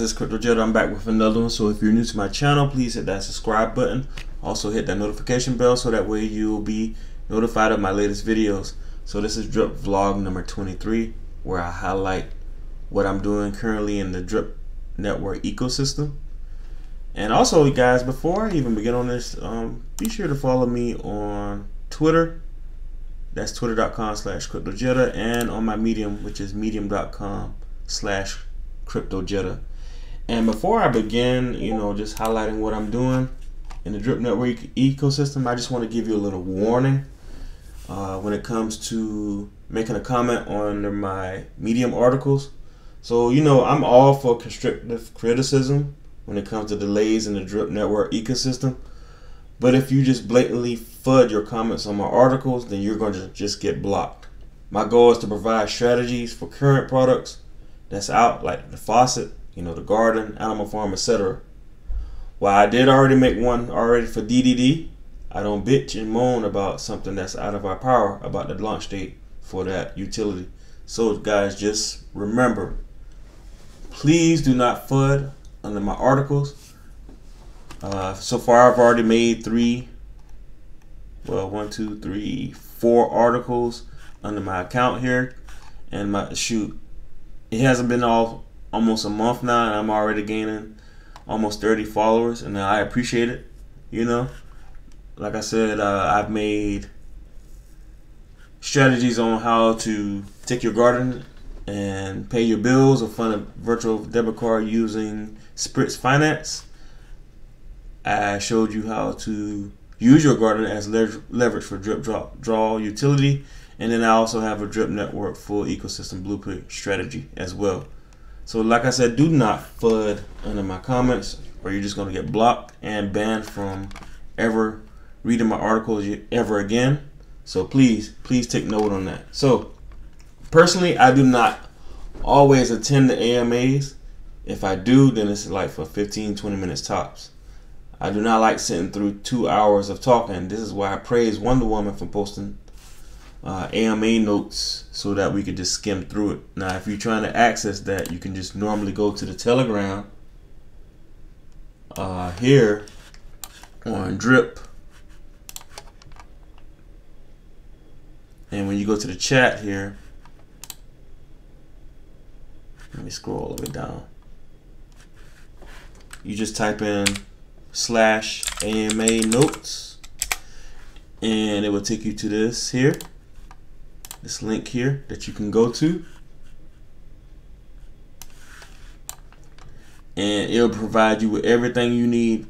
guys, Crypto Jetta. I'm back with another one. So if you're new to my channel, please hit that subscribe button. Also hit that notification bell so that way you'll be notified of my latest videos. So this is Drip Vlog number 23 where I highlight what I'm doing currently in the Drip network ecosystem. And also guys, before I even begin on this, um, be sure to follow me on Twitter. That's twitter.com slash cryptojetta and on my medium, which is medium.com slash CryptoJetta. And before I begin, you know, just highlighting what I'm doing in the Drip Network ecosystem, I just want to give you a little warning uh, when it comes to making a comment on my Medium articles. So, you know, I'm all for constructive criticism when it comes to delays in the Drip Network ecosystem. But if you just blatantly FUD your comments on my articles, then you're going to just get blocked. My goal is to provide strategies for current products that's out, like the faucet, you know, the garden, animal farm, etc. While I did already make one already for DDD, I don't bitch and moan about something that's out of our power about the launch date for that utility. So guys, just remember, please do not FUD under my articles. Uh, so far, I've already made three, well, one, two, three, four articles under my account here. And my shoot, it hasn't been all almost a month now, and I'm already gaining almost 30 followers, and I appreciate it. You know, like I said, uh, I've made strategies on how to take your garden and pay your bills or fund a virtual debit card using Spritz Finance. I showed you how to use your garden as leverage for drip drop draw utility and then I also have a drip network full ecosystem blueprint strategy as well. So like I said, do not FUD under my comments or you're just going to get blocked and banned from ever reading my articles ever again. So please, please take note on that. So personally, I do not always attend the AMAs. If I do, then it's like for 15, 20 minutes tops. I do not like sitting through two hours of talking. This is why I praise Wonder Woman for posting uh, AMA notes so that we could just skim through it. Now, if you're trying to access that, you can just normally go to the Telegram uh, here on Drip. And when you go to the chat here, let me scroll all the way down. You just type in slash AMA notes and it will take you to this here this link here that you can go to. And it'll provide you with everything you need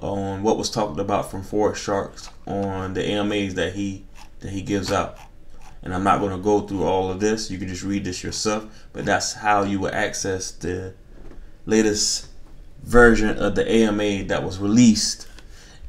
on what was talked about from Forex Sharks on the AMAs that he that he gives out. And I'm not going to go through all of this. You can just read this yourself. But that's how you will access the latest version of the AMA that was released.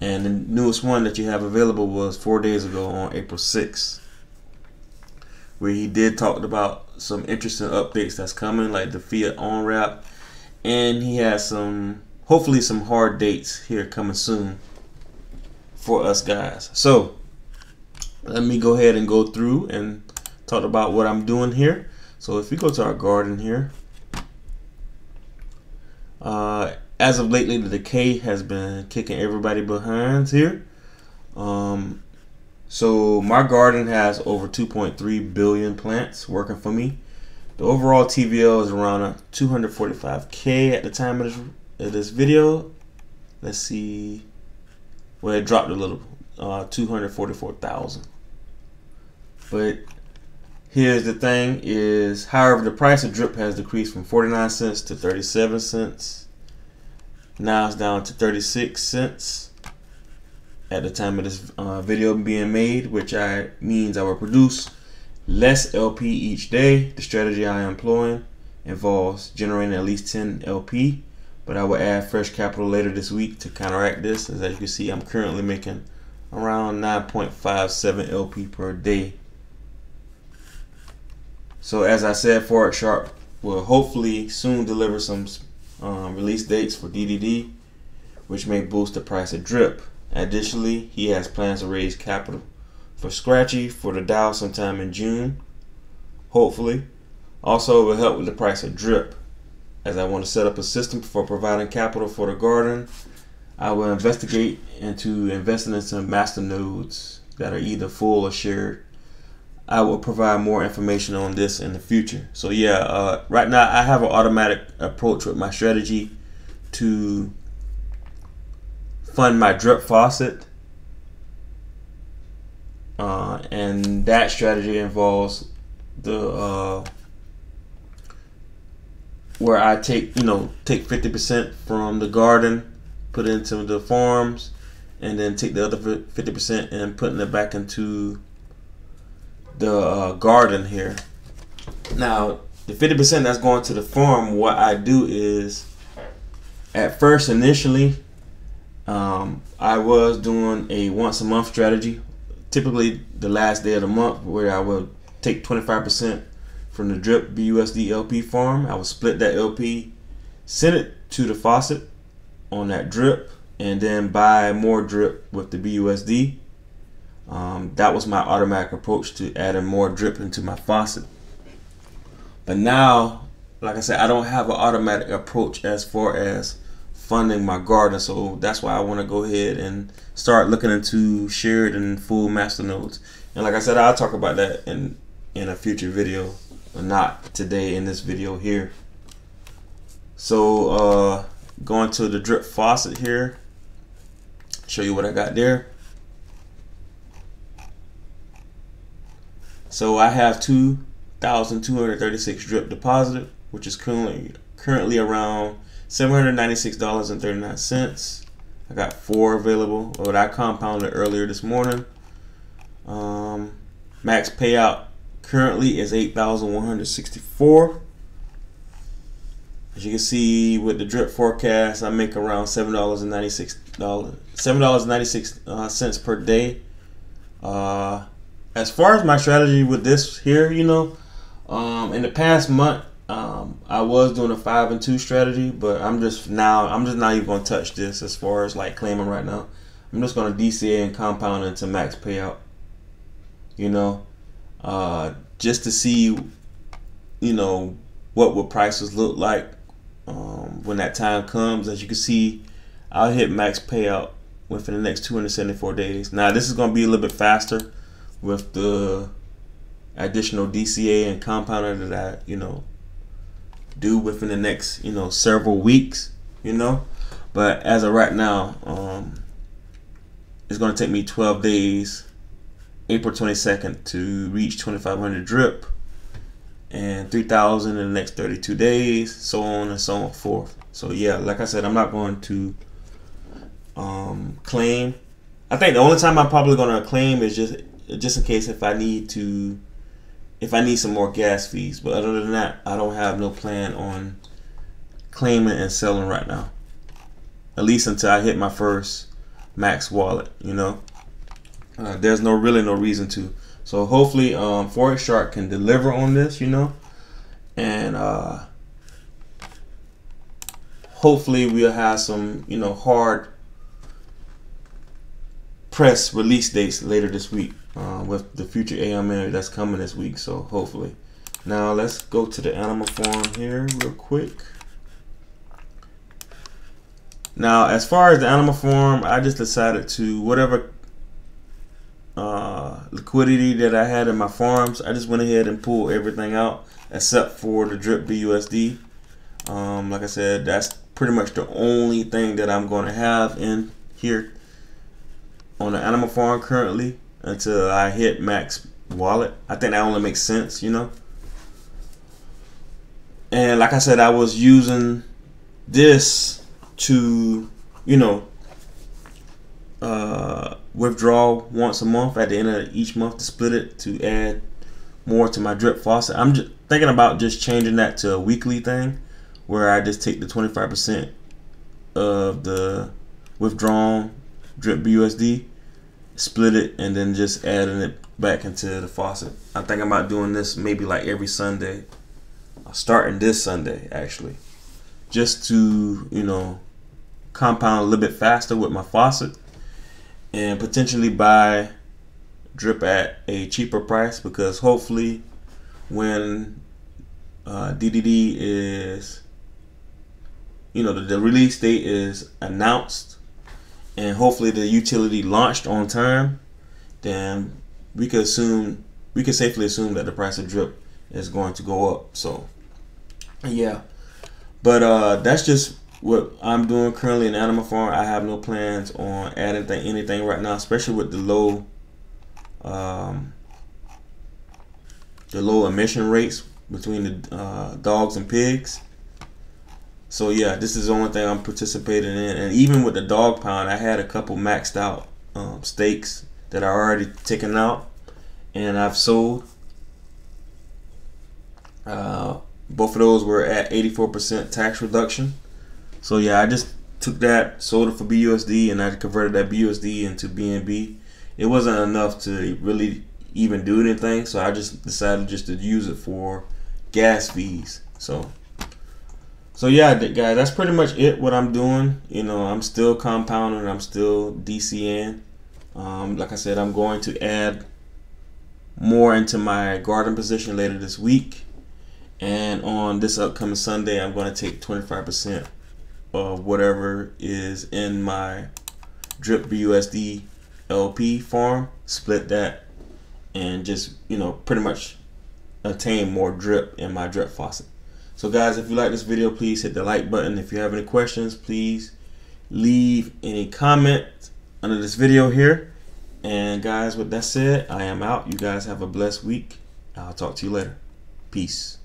And the newest one that you have available was four days ago on April 6th where he did talk about some interesting updates that's coming, like the Fiat on ramp, and he has some hopefully some hard dates here coming soon for us guys. So let me go ahead and go through and talk about what I'm doing here. So if we go to our garden here, uh, as of lately, the decay has been kicking everybody behind here. Um, so my garden has over 2.3 billion plants working for me. The overall TVL is around 245k at the time of this, of this video. Let's see. Well, it dropped a little, uh, 244,000. But here's the thing: is however the price of drip has decreased from 49 cents to 37 cents. Now it's down to 36 cents at the time of this uh, video being made, which I means I will produce less LP each day. The strategy I am employing involves generating at least 10 LP, but I will add fresh capital later this week to counteract this. As you can see, I'm currently making around 9.57 LP per day. So as I said, Forex Shark will hopefully soon deliver some um, release dates for DDD, which may boost the price of drip. Additionally, he has plans to raise capital for Scratchy for the DAO sometime in June, hopefully. Also, it will help with the price of drip as I want to set up a system for providing capital for the garden. I will investigate into investing in some master nodes that are either full or shared. I will provide more information on this in the future. So yeah, uh, right now I have an automatic approach with my strategy to fund my drip faucet. Uh, and that strategy involves the uh, where I take you know take 50% from the garden, put it into the farms, and then take the other 50% and putting it back into the uh, garden here. Now the 50% that's going to the farm, what I do is at first initially um, I was doing a once a month strategy, typically the last day of the month where I would take 25% from the drip BUSD LP farm. I would split that LP, send it to the faucet on that drip, and then buy more drip with the BUSD. Um, that was my automatic approach to adding more drip into my faucet. But now, like I said, I don't have an automatic approach as far as funding my garden. So that's why I want to go ahead and start looking into shared and full master nodes. And like I said, I'll talk about that in in a future video but not today in this video here. So uh, going to the drip faucet here, show you what I got there. So I have 2,236 drip deposited, which is currently currently around $796.39. I got four available, what I compounded earlier this morning. Um, max payout currently is 8,164. As you can see with the drip forecast, I make around $7.96 $7.96 uh, cents per day. Uh, as far as my strategy with this here, you know, um, in the past month, um, I was doing a five and two strategy, but I'm just now, I'm just not even going to touch this as far as like claiming right now. I'm just going to DCA and compound into max payout. You know, uh, just to see, you know, what would prices look like um, when that time comes. As you can see, I'll hit max payout within the next 274 days. Now this is going to be a little bit faster with the additional DCA and compounder that I, you know, do within the next, you know, several weeks, you know. But as of right now, um, it's going to take me 12 days April 22nd to reach 2500 drip and 3000 in the next 32 days so on and so on forth so yeah like i said i'm not going to um, claim i think the only time i'm probably going to claim is just just in case if i need to if i need some more gas fees. But other than that i don't have no plan on claiming and selling right now. At least until i hit my first max wallet you know? Uh, there's no really no reason to. So hopefully, um, Forex Shark can deliver on this, you know, and uh, hopefully we'll have some, you know, hard press release dates later this week uh, with the future AMA that's coming this week. So hopefully. Now let's go to the animal farm here real quick. Now, as far as the animal farm, I just decided to whatever uh, liquidity that I had in my farms, I just went ahead and pulled everything out except for the drip BUSD. Um, like I said, that's pretty much the only thing that I'm going to have in here on the animal farm currently until I hit max wallet. I think that only makes sense, you know. And like I said, I was using this to, you know, uh, withdraw once a month at the end of each month to split it to add more to my drip faucet. I'm just thinking about just changing that to a weekly thing where I just take the 25% of the withdrawn drip BUSD, split it, and then just adding it back into the faucet. I think I'm about doing this maybe like every Sunday, uh, starting this Sunday actually, just to, you know, compound a little bit faster with my faucet and potentially buy drip at a cheaper price because hopefully when uh, DDD is you know the, the release date is announced and hopefully the utility launched on time, then we could assume we could safely assume that the price of drip is going to go up. So yeah. But uh that's just what I'm doing currently in Animal Farm. I have no plans on adding th- anything right now, especially with the low um the low emission rates between the uh, dogs and pigs. So yeah, this is the only thing I'm participating in, and even with the dog pound, I had a couple maxed out um, stakes that I already taken out, and I've sold. Uh, both of those were at 84% tax reduction. So yeah, I just took that, sold it for BUSD, and I converted that BUSD into BNB. It wasn't enough to really even do anything, so I just decided just to use it for gas fees. So so yeah, guys, that's pretty much it. What I'm doing, you know, I'm still compounding. I'm still DCN. Um, like I said, I'm going to add more into my garden position later this week. And on this upcoming Sunday, I'm going to take 25% of whatever is in my drip BUSD LP farm, split that, and just, you know, pretty much attain more drip in my drip faucet. So guys, if you like this video, please hit the like button. If you have any questions, please leave any comment under this video here. And guys, with that said, I am out. You guys have a blessed week. I'll talk to you later. Peace.